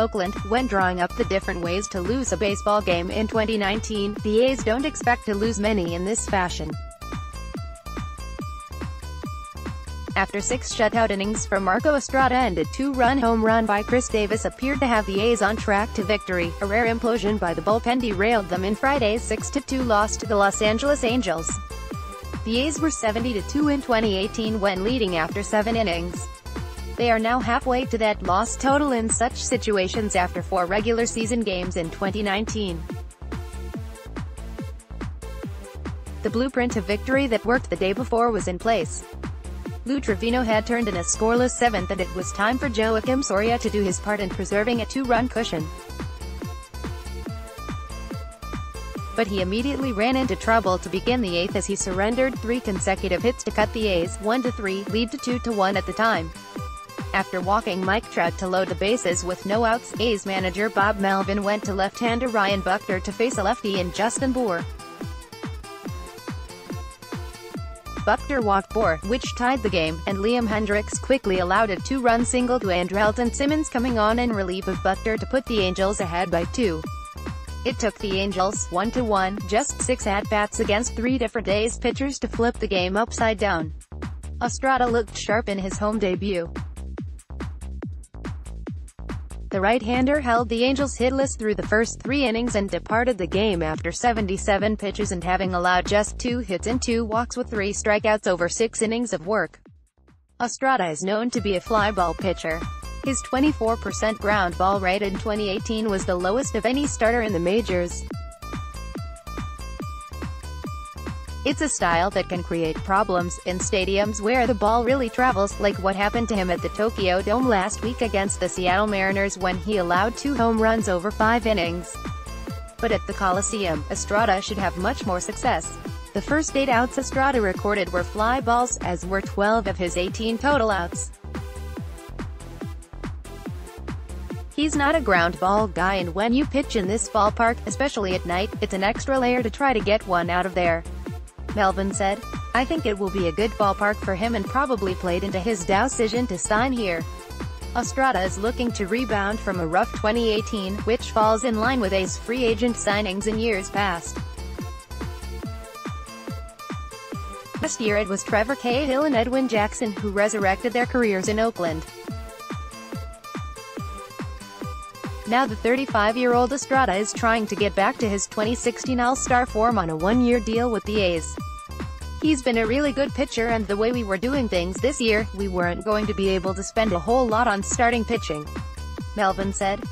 Oakland, when drawing up the different ways to lose a baseball game in 2019, the A's don't expect to lose many in this fashion. After six shutout innings from Marco Estrada and a two-run home run by Khris Davis appeared to have the A's on track to victory, a rare implosion by the bullpen derailed them in Friday's 6-2 loss to the Los Angeles Angels. The A's were 70-2 in 2018 when leading after seven innings. They are now halfway to that loss total in such situations after four regular season games in 2019. The blueprint of victory that worked the day before was in place. Lou Trivino had turned in a scoreless seventh and it was time for Joakim Soria to do his part in preserving a two-run cushion. But he immediately ran into trouble to begin the eighth as he surrendered three consecutive hits to cut the A's 1-3 lead to 2-1 at the time. After walking Mike Trout to load the bases with no outs, A's manager Bob Melvin went to left-hander Ryan Buchter to face a lefty in Justin Bour. Buchter walked Bour, which tied the game, and Liam Hendriks quickly allowed a two-run single to Andrelton Simmons coming on in relief of Buchter to put the Angels ahead by two. It took the Angels, 1-1, just six at-bats against three different A's pitchers to flip the game upside down. Estrada looked sharp in his home debut. The right-hander held the Angels hitless through the first three innings and departed the game after 77 pitches and having allowed just two hits and two walks with three strikeouts over six innings of work. Estrada is known to be a flyball pitcher. His 24% ground ball rate in 2018 was the lowest of any starter in the majors. It's a style that can create problems in stadiums where the ball really travels, like what happened to him at the Tokyo Dome last week against the Seattle Mariners when he allowed two home runs over five innings. But at the Coliseum, Estrada should have much more success. The first eight outs Estrada recorded were fly balls, as were 12 of his 18 total outs. He's not a ground ball guy and when you pitch in this ballpark, especially at night, it's an extra layer to try to get one out of there. Melvin said. I think it will be a good ballpark for him and probably played into his decision to sign here. Estrada is looking to rebound from a rough 2018, which falls in line with A's free agent signings in years past. Last year it was Trevor Cahill and Edwin Jackson who resurrected their careers in Oakland. Now the 35-year-old Estrada is trying to get back to his 2016 All-Star form on a one-year deal with the A's. He's been a really good pitcher and the way we were doing things this year, we weren't going to be able to spend a whole lot on starting pitching. Melvin said.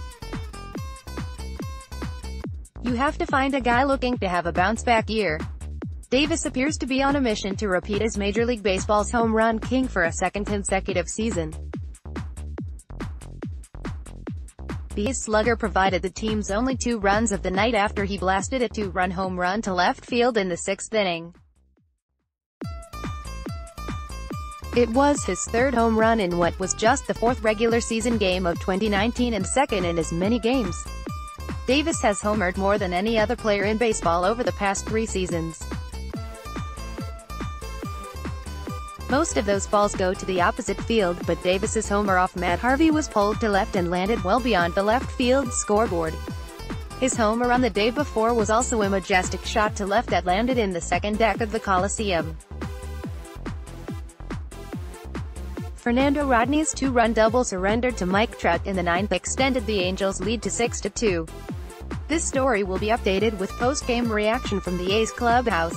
You have to find a guy looking to have a bounce-back year. Davis appears to be on a mission to repeat as Major League Baseball's home run king for a second consecutive season. The slugger provided the team's only two runs of the night after he blasted a two-run home run to left field in the sixth inning. It was his third home run in what was just the fourth regular season game of 2019 and second in as many games. Davis has homered more than any other player in baseball over the past three seasons. Most of those balls go to the opposite field, but Davis's homer off Matt Harvey was pulled to left and landed well beyond the left field scoreboard. His homer on the day before was also a majestic shot to left that landed in the second deck of the Coliseum. Fernando Rodney's two-run double surrendered to Mike Trout in the ninth extended the Angels' lead to 6-2. This story will be updated with post-game reaction from the A's clubhouse.